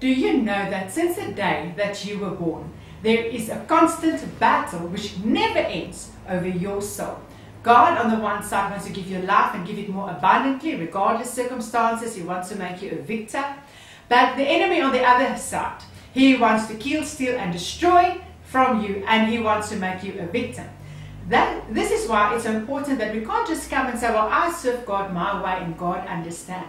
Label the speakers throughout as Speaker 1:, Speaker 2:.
Speaker 1: Do you know that since the day that you were born, there is a constant battle which never ends over your soul? God, on the one side, wants to give you life and give it more abundantly, regardless circumstances. He wants to make you a victor. But the enemy on the other side, he wants to kill, steal, and destroy from you, and he wants to make you a victim. That, this is why it's important that we can't just come and say, Well, I serve God my way and God understand.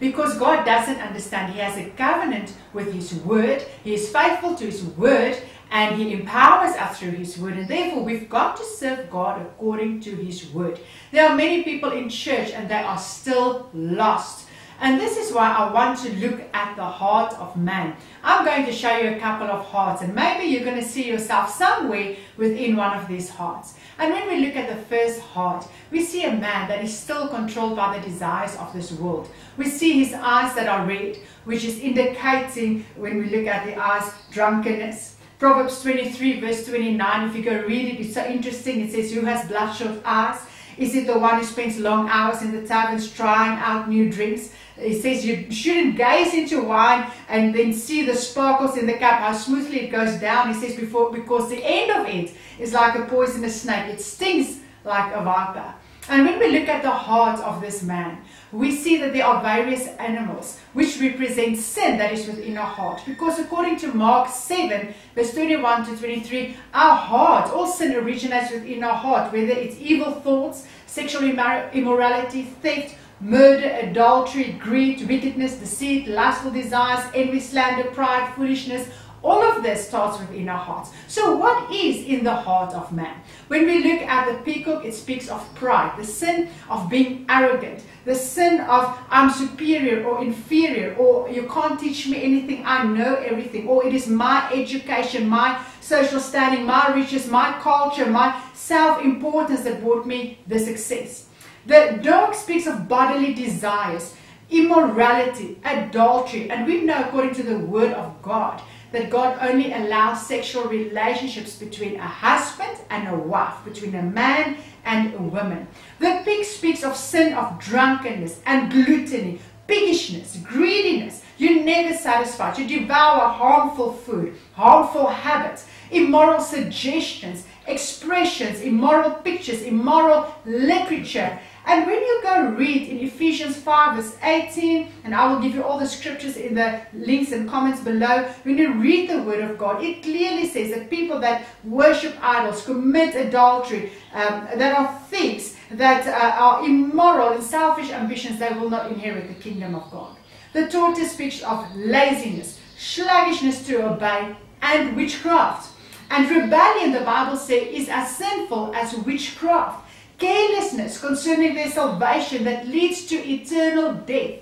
Speaker 1: Because God doesn't understand. He has a covenant with His Word. He is faithful to His Word and He empowers us through His Word. And therefore, we've got to serve God according to His Word. There are many people in church and they are still lost. And this is why I want to look at the heart of man. I'm going to show you a couple of hearts, and maybe you're going to see yourself somewhere within one of these hearts. And when we look at the first heart, we see a man that is still controlled by the desires of this world. We see his eyes that are red, which is indicating, when we look at the eyes, drunkenness. Proverbs 23, verse 29, if you go read it, it's so interesting. It says, Who has bloodshot eyes? Is it the one who spends long hours in the taverns trying out new drinks? It says you shouldn't gaze into wine and then see the sparkles in the cup, how smoothly it goes down. He says before, because the end of it is like a poisonous snake. It stings like a viper. And when we look at the heart of this man, we see that there are various animals which represent sin that is within our heart. Because according to Mark 7, verse 21 to 23, our heart, all sin originates within our heart, whether it's evil thoughts, sexual immorality, theft, murder, adultery, greed, wickedness, deceit, lustful desires, envy, slander, pride, foolishness, all of this starts within our hearts. So, what is in the heart of man? When we look at the peacock, it speaks of pride, the sin of being arrogant, the sin of I'm superior or inferior, or you can't teach me anything, I know everything, or it is my education, my social standing, my riches, my culture, my self importance that brought me the success. The dog speaks of bodily desires, immorality, adultery, and we know according to the word of God that God only allows sexual relationships between a husband and a wife, between a man and a woman. The pig speaks of sin of drunkenness and gluttony, piggishness, greediness. You're never satisfied. You devour harmful food, harmful habits, immoral suggestions, expressions, immoral pictures, immoral literature, and when you go read in Ephesians 5 verse 18, and I will give you all the scriptures in the links and comments below, when you read the word of God, it clearly says that people that worship idols, commit adultery, um, that are thieves, that uh, are immoral and selfish ambitions, they will not inherit the kingdom of God. The tortoise speaks of laziness, sluggishness to obey, and witchcraft. And rebellion, the Bible says, is as sinful as witchcraft carelessness concerning their salvation that leads to eternal death.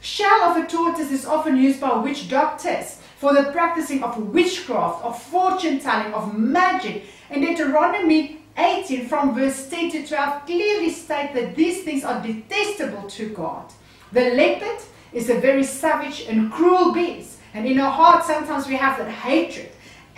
Speaker 1: Shell of a tortoise is often used by witch doctors for the practicing of witchcraft, of fortune telling, of magic. And Deuteronomy 18 from verse 10 to 12 clearly state that these things are detestable to God. The leopard is a very savage and cruel beast. And in our hearts, sometimes we have that hatred,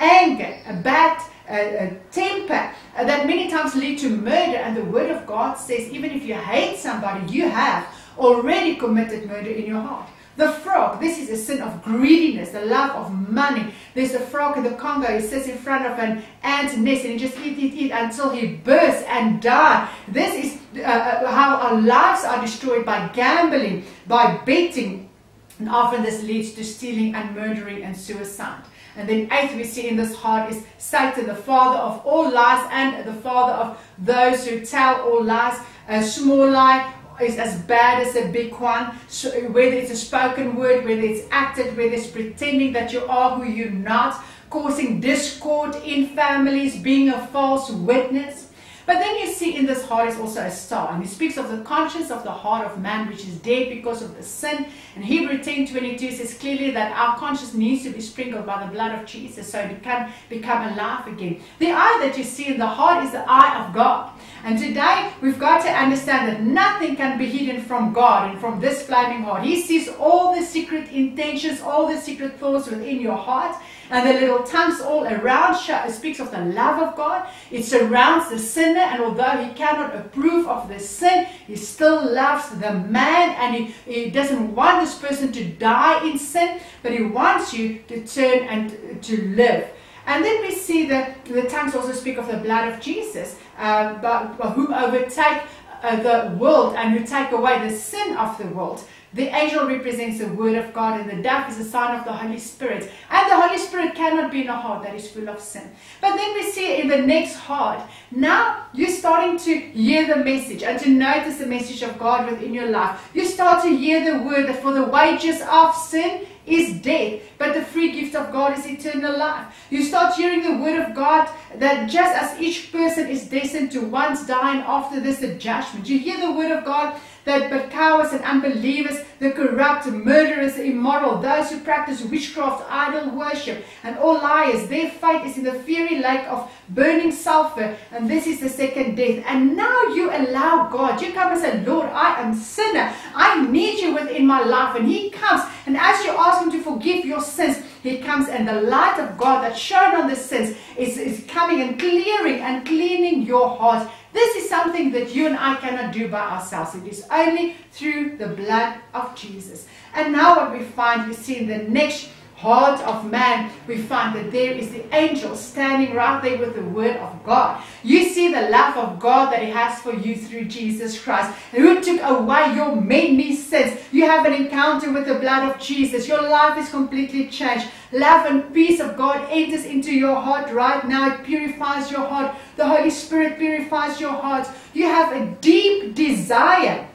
Speaker 1: anger, a bad uh, temper uh, that many times lead to murder. And the Word of God says, even if you hate somebody, you have already committed murder in your heart. The frog, this is a sin of greediness, the love of money. There's a frog in the Congo, he sits in front of an ant nest and he just eat, eat, eat until he bursts and dies. This is uh, uh, how our lives are destroyed by gambling, by betting. And often this leads to stealing and murdering and suicide. And then eighth we see in this heart is Satan, the father of all lies and the father of those who tell all lies. A small lie is as bad as a big one. So whether it's a spoken word, whether it's acted, whether it's pretending that you are who you're not, causing discord in families, being a false witness. But then you see in this heart is also a star, and he speaks of the conscience of the heart of man, which is dead because of the sin. And Hebrew 10 22 says clearly that our conscience needs to be sprinkled by the blood of Jesus so it can become alive again. The eye that you see in the heart is the eye of God. And today we've got to understand that nothing can be hidden from God and from this flaming heart. He sees all the secret intentions, all the secret thoughts within your heart. And the little tongues all around speaks of the love of God. It surrounds the sinner, and although he cannot approve of the sin, he still loves the man and he, he doesn't want this person to die in sin, but he wants you to turn and to live. And then we see that the tongues also speak of the blood of Jesus, uh, but, but who overtake uh, the world and who take away the sin of the world. The angel represents the word of God, and the dove is a sign of the Holy Spirit. And the Holy Spirit cannot be in a heart that is full of sin. But then we see in the next heart, now you're starting to hear the message and to notice the message of God within your life. You start to hear the word that for the wages of sin is death, but the free gift of God is eternal life. You start hearing the word of God that just as each person is destined to once die and after this the judgment. You hear the word of God that but cowards and unbelievers, the corrupt, murderers, the immoral, those who practice witchcraft, idol worship, and all liars, their fate is in the fiery lake of burning sulfur, and this is the second death. And now you allow God, you come and say, Lord, I am sinner. I need you within my life. And He comes, and as you ask Him to forgive your sins, He comes, and the light of God that shone on the sins is, is coming and clearing and cleaning your heart this is something that you and I cannot do by ourselves. It is only through the blood of Jesus. And now what we find, we see in the next heart of man, we find that there is the angel standing right there with the word of God. You see the love of God that he has for you through Jesus Christ, who took away your many sins. You have an encounter with the blood of Jesus. Your life is completely changed. Love and peace of God enters into your heart right now. It purifies your heart. The Holy Spirit purifies your heart. You have a deep desire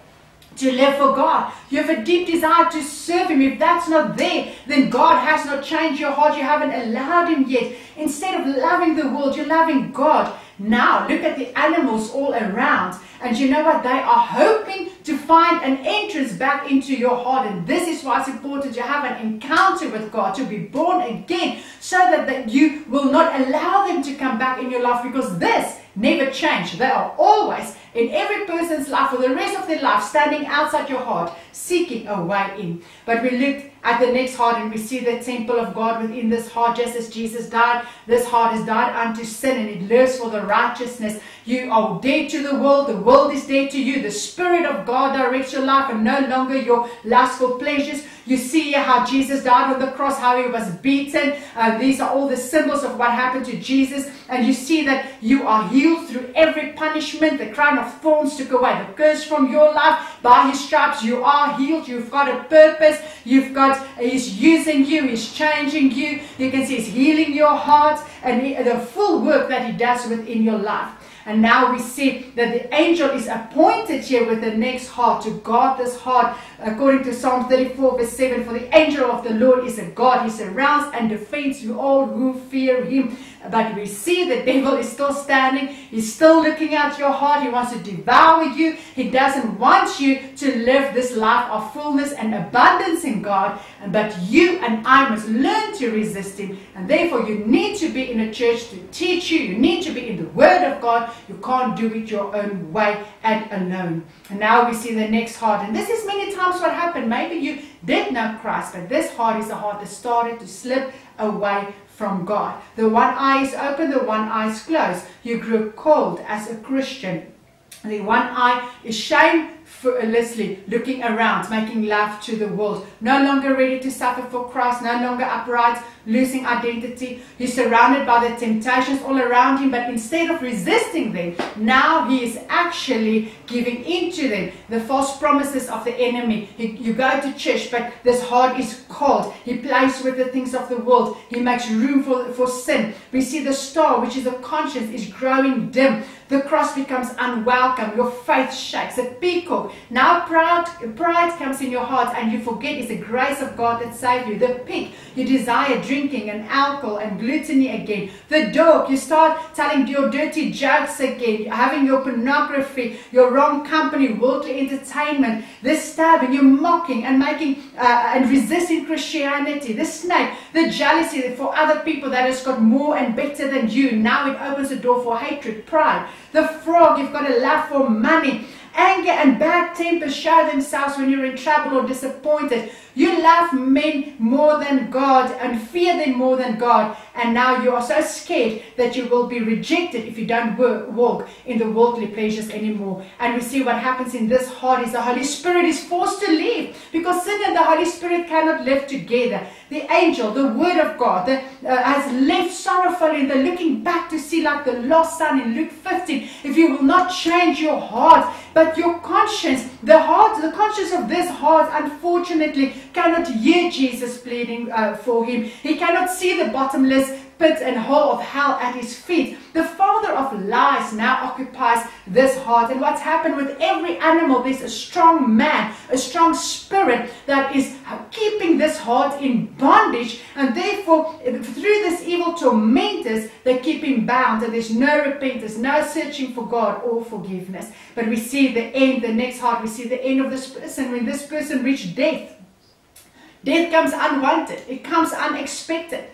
Speaker 1: to live for God. You have a deep desire to serve Him. If that's not there, then God has not changed your heart. You haven't allowed Him yet. Instead of loving the world, you're loving God. Now, look at the animals all around. And you know what? They are hoping to find an entrance back into your heart. And this is why it's important to have an encounter with God, to be born again, so that, that you will not allow them to come back in your life because this never change. They are always in every person's life for the rest of their life standing outside your heart, seeking a way in. But we look at the next heart and we see the temple of God within this heart, just as Jesus died. This heart is died unto sin and it lives for the righteousness. You are dead to the world, the world is dead to you. The Spirit of God directs your life and no longer your lustful pleasures. You see how Jesus died on the cross, how he was beaten. Uh, these are all the symbols of what happened to Jesus. And you see that you are healed through every punishment. The crown of thorns took away the curse from your life. By his stripes, you are healed. You've got a purpose. You've got, he's using you. He's changing you. You can see he's healing your heart and he, the full work that he does within your life. And now we see that the angel is appointed here with the next heart to guard this heart. According to Psalm 34 verse 7, for the angel of the Lord is a God. He surrounds and defends you all who fear him. But we see the devil is still standing. He's still looking at your heart. He wants to devour you. He doesn't want you to live this life of fullness and abundance in God. But you and I must learn to resist him. And therefore, you need to be in a church to teach you. You need to be in the Word of God. You can't do it your own way and alone. And now we see the next heart. And this is many times what happened. Maybe you did know Christ, but this heart is a heart that started to slip away from God. The one eye is open, the one eye is closed. You grew cold as a Christian. The one eye is shamelessly looking around, making love to the world. No longer ready to suffer for Christ, no longer upright, losing identity. He's surrounded by the temptations all around him, but instead of resisting them, now he is actually giving into them the false promises of the enemy. He, you go to church, but this heart is cold. He plays with the things of the world. He makes room for, for sin. We see the star, which is the conscience, is growing dim. The cross becomes unwelcome. Your faith shakes. A peacock. Now proud, pride comes in your heart and you forget it's the grace of God that saved you. The pig, you desire drinking and alcohol and gluttony again. The dog, you start telling your dirty jokes again, having your pornography, your wrong company, worldly entertainment. This stabbing, you're mocking and making uh, and resisting Christianity. The snake, the jealousy for other people that has got more and better than you. Now it opens the door for hatred, pride. The frog, you've got a love for money. Anger and bad temper show themselves when you're in trouble or disappointed. You love men more than God and fear them more than God. And now you are so scared that you will be rejected if you don't work, walk in the worldly pleasures anymore. And we see what happens in this heart is the Holy Spirit is forced to leave because sin and the Holy Spirit cannot live together. The angel, the Word of God, the, uh, has left sorrowfully and they're looking back to see like the lost son in Luke 15. If you will not change your heart, but your conscience, the heart, the conscience of this heart, unfortunately, cannot hear Jesus pleading uh, for him. He cannot see the bottomless pit and hole of hell at his feet. The father of lies now occupies this heart. And what's happened with every animal, there's a strong man, a strong spirit that is keeping this heart in bondage. And therefore, through this evil tormentors, they keep him bound. And there's no repentance, no searching for God or forgiveness. But we see the end, the next heart, we see the end of this person when this person reached death. Death comes unwanted, it comes unexpected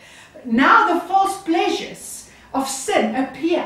Speaker 1: now the false pleasures of sin appear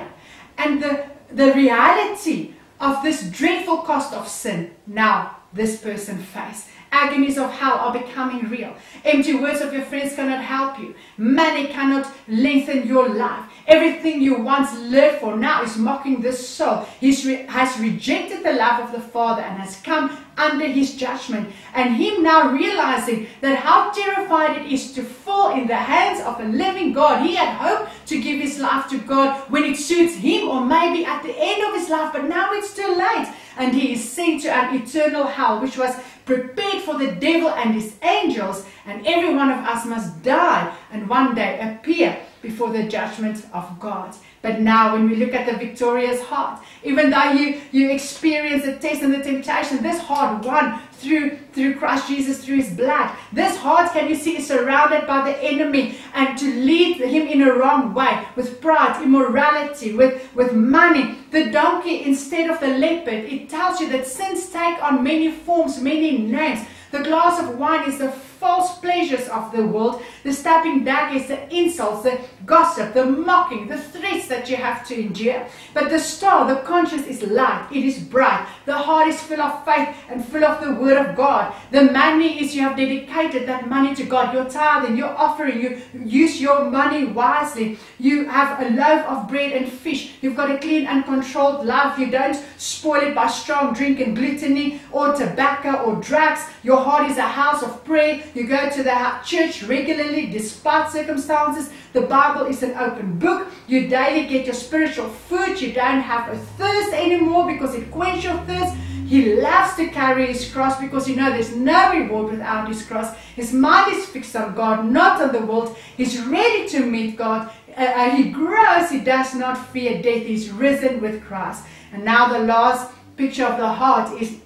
Speaker 1: and the, the reality of this dreadful cost of sin now this person face. Agonies of hell are becoming real. Empty words of your friends cannot help you. Money cannot lengthen your life. Everything you once lived for now is mocking this soul. He re has rejected the love of the Father and has come under his judgment. And him now realizing that how terrified it is to fall in the hands of a living God. He had hoped to give his life to God when it suits him or maybe at the end of his life, but now it's too late. And he is sent to an eternal hell, which was prepared for the devil and his angels. And every one of us must die and one day appear before the judgment of God. But now when we look at the victorious heart, even though you, you experience the test and the temptation, this heart won through, through Christ Jesus, through his blood. This heart, can you see, is surrounded by the enemy and to lead him in a wrong way with pride, immorality, with, with money. The donkey instead of the leopard, it tells you that sins take on many forms, many names. The glass of wine is the false pleasures of the world, the stabbing is the insults, the gossip, the mocking, the threats that you have to endure. But the star, the conscience is light, it is bright. The heart is full of faith and full of the word of God. The money is you have dedicated that money to God. Your tithing, your offering, you use your money wisely. You have a loaf of bread and fish. You've got a clean and controlled life. You don't spoil it by strong drink and gluttony or tobacco or drugs. Your heart is a house of prayer. You go to the church regularly despite circumstances. The Bible is an open book. You daily get your spiritual food. You don't have a thirst anymore because it quenches your thirst. He loves to carry his cross because you know there's no reward without his cross. His mind is fixed on God, not on the world. He's ready to meet God. Uh, uh, he grows. He does not fear death. He's risen with Christ. And now the last picture of the heart is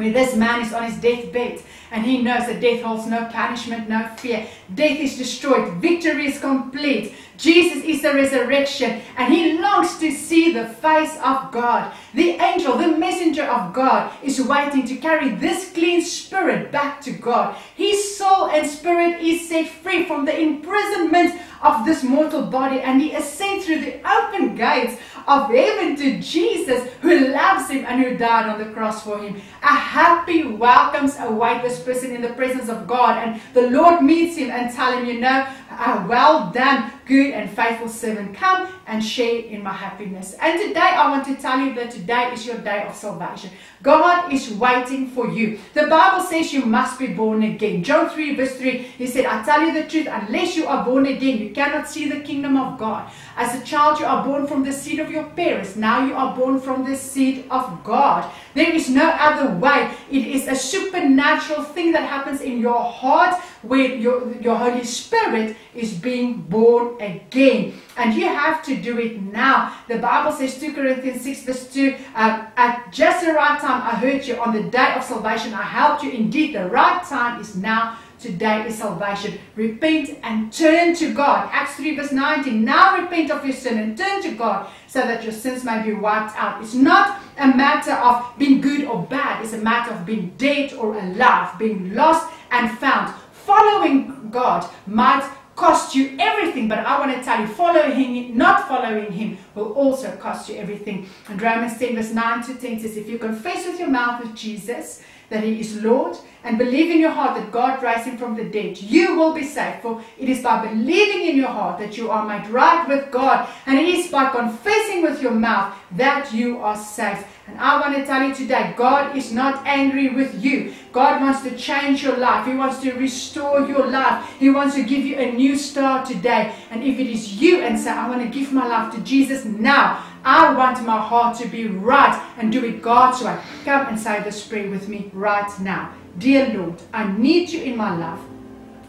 Speaker 1: where this man is on his deathbed and he knows that death holds no punishment, no fear. Death is destroyed. Victory is complete. Jesus is the resurrection and he longs to see the face of God. The angel, the messenger of God is waiting to carry this clean spirit back to God. His soul and spirit is set free from the imprisonment of this mortal body and he ascends through the open gates of heaven to Jesus who loves him and who died on the cross for him. A happy welcomes await this person in the presence of God and the Lord meets him and tell him, you know, uh, well done, good and faithful servant. Come and share in my happiness. And today I want to tell you that today is your day of salvation. God is waiting for you. The Bible says you must be born again. John 3 verse 3, he said, I tell you the truth, unless you are born again, you cannot see the kingdom of God. As a child, you are born from the seed of your parents. Now you are born from the seed of God. There is no other way. It is a supernatural thing that happens in your heart where your, your Holy Spirit is being born again. And you have to do it now. The Bible says 2 Corinthians 6 verse 2, um, at just the right time I heard you. On the day of salvation I helped you. Indeed, the right time is now Today is salvation. Repent and turn to God. Acts 3 verse 19. Now repent of your sin and turn to God so that your sins may be wiped out. It's not a matter of being good or bad. It's a matter of being dead or alive, being lost and found. Following God might cost you everything, but I want to tell you, following him, not following him, will also cost you everything. And Romans 10 verse 9 to 10 says, if you confess with your mouth with Jesus that he is Lord and believe in your heart that God raised him from the dead, you will be saved. For it is by believing in your heart that you are made right with God, and it is by confessing with your mouth that you are saved. And I want to tell you today, God is not angry with you. God wants to change your life. He wants to restore your life. He wants to give you a new start today. And if it is you and say, I want to give my life to Jesus now, I want my heart to be right and do it God's way. Come and say this prayer with me right now. Dear Lord, I need you in my life.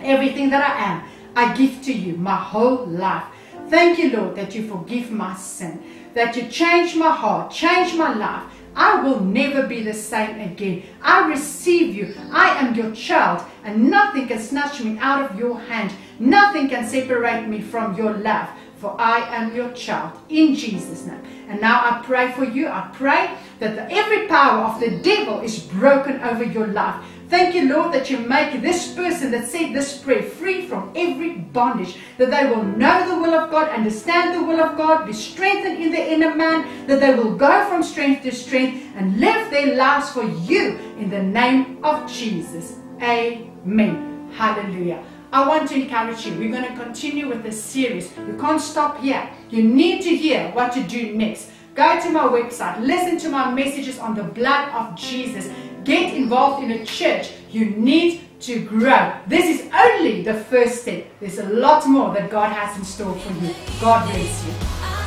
Speaker 1: Everything that I am, I give to you, my whole life. Thank you, Lord, that you forgive my sin, that you change my heart, change my life. I will never be the same again. I receive you. I am your child, and nothing can snatch me out of your hand. Nothing can separate me from your love for I am your child in Jesus' name. And now I pray for you. I pray that the, every power of the devil is broken over your life. Thank you, Lord, that you make this person that said this prayer free from every bondage, that they will know the will of God, understand the will of God, be strengthened in the inner man, that they will go from strength to strength and live their lives for you in the name of Jesus. Amen. Hallelujah. I want to encourage you. We're going to continue with this series. You can't stop here. You need to hear what to do next. Go to my website. Listen to my messages on the blood of Jesus. Get involved in a church. You need to grow. This is only the first step. There's a lot more that God has in store for you. God bless you.